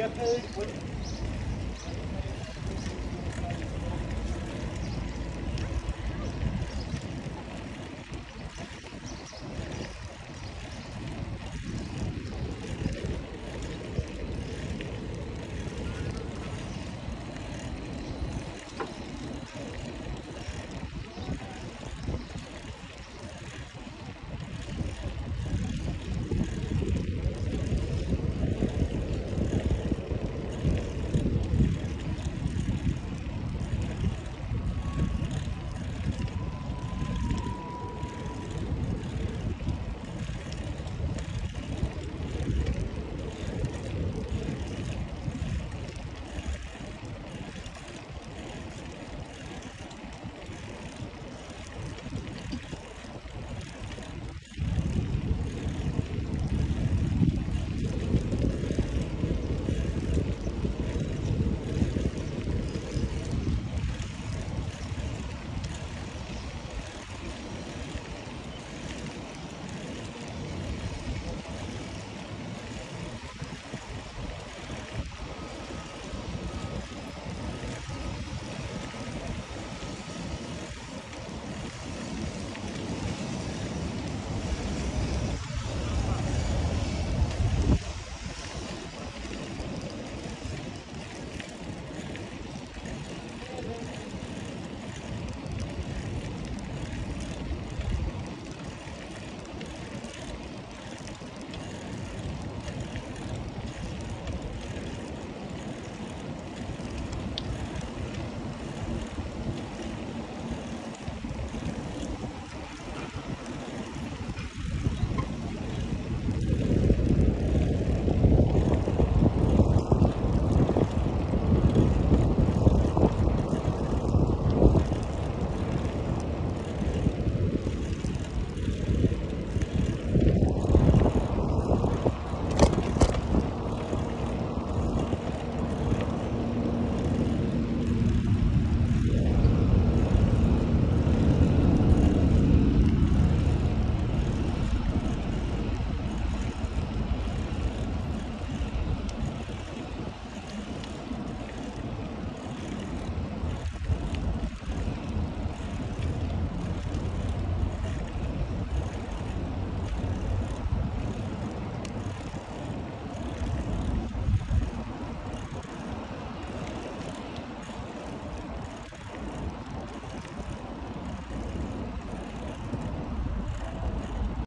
Will get paid?